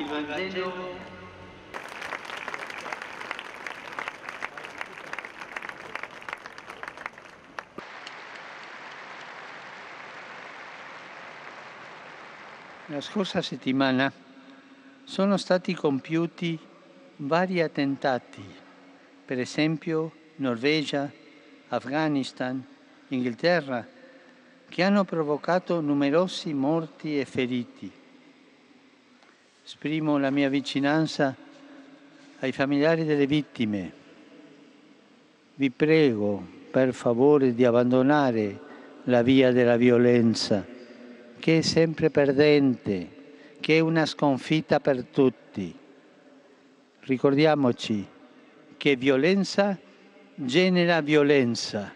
Il Vangelo La scorsa settimana sono stati compiuti vari attentati, per esempio Norvegia, Afghanistan, Inghilterra, che hanno provocato numerosi morti e feriti. Esprimo la mia vicinanza ai familiari delle vittime. Vi prego, per favore, di abbandonare la via della violenza, che è sempre perdente, che è una sconfitta per tutti. Ricordiamoci che violenza genera violenza